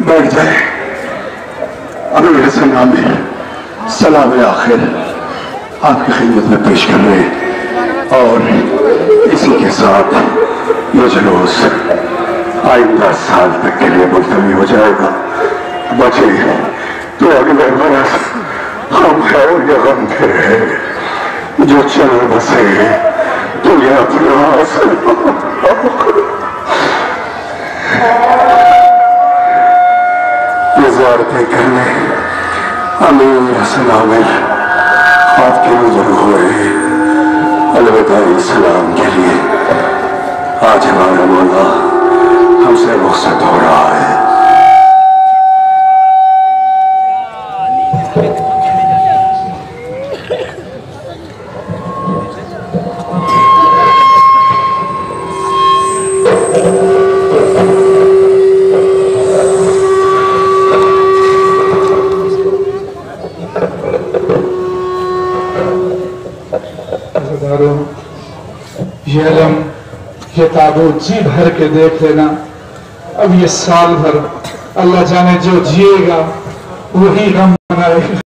بیٹھ جائے ابھی حسن ہے سلام آخر آپ کی خدمت میں پیش کر رہے اور اسی کے ساتھ یہ جلوس آئندہ سال تک کے لیے ملتوی ہو جائے گا بچے تو اگلے برس ہم ہے اور یہ غم پھر ہے جو چل بسے تو یہ اپنا یہ زیارتیں کرنے امیر حسن عامر آپ کے نظر ہوئے الوداعی سلام کے لیے آج ہمارا مولا ہم سے رخصت عزیزداروں، یہ علم یہ تابوت جی بھر کے دیکھ لینا۔ اب یہ سال بھر اللہ جانے جو جیے گا وہی غم منائے گا۔